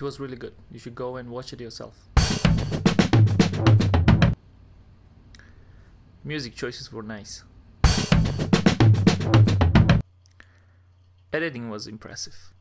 It was really good. You should go and watch it yourself. Music choices were nice. Editing was impressive.